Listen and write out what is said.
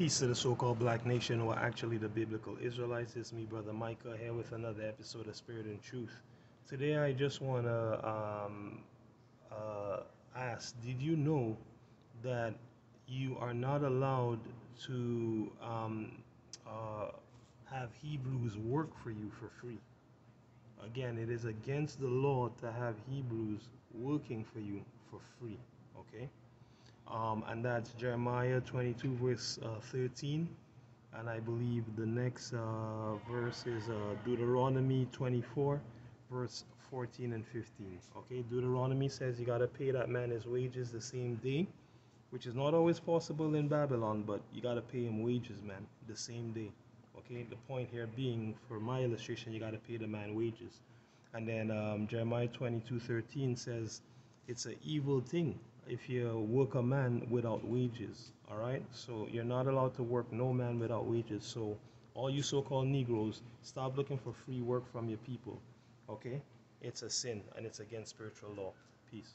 Peace to the so-called black nation who are actually the biblical Israelites. It's me, Brother Mykah, here with another episode of Spirit and Truth. Today I just want to um, uh, ask, did you know that you are not allowed to um, uh, have Hebrews work for you for free? Again, it is against the law to have Hebrews working for you for free, okay? Um, and that's Jeremiah 22, verse uh, 13. And I believe the next uh, verse is uh, Deuteronomy 24, verse 14 and 15. Okay, Deuteronomy says you got to pay that man his wages the same day, which is not always possible in Babylon, but you got to pay him wages, man, the same day. Okay, the point here being, for my illustration, you got to pay the man wages. And then um, Jeremiah 22, 13 says, it's an evil thing if you work a man without wages. All right, so you're not allowed to work no man without wages. So all you so-called Negroes, stop looking for free work from your people. Okay, it's a sin and it's against spiritual law. Peace.